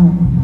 não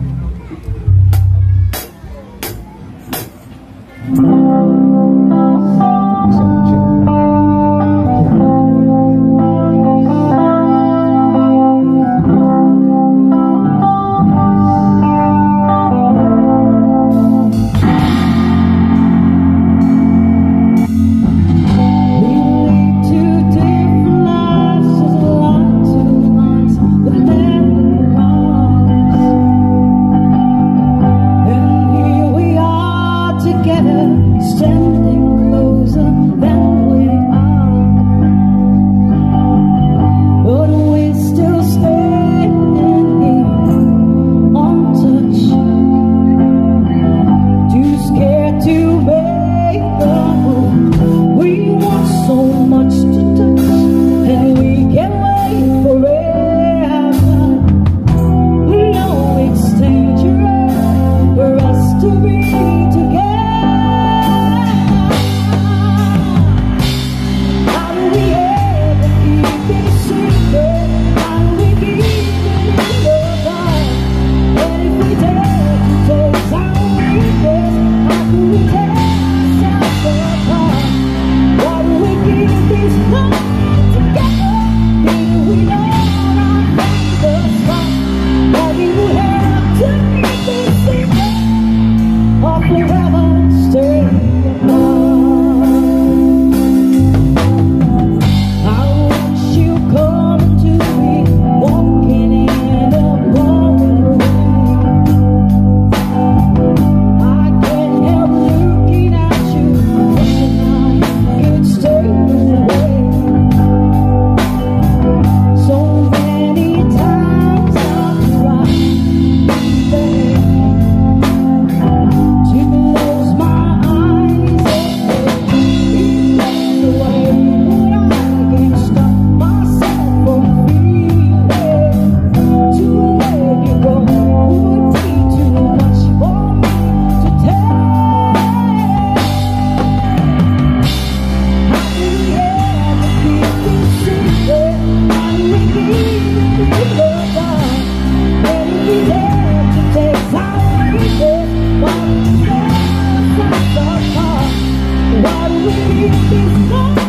Where is this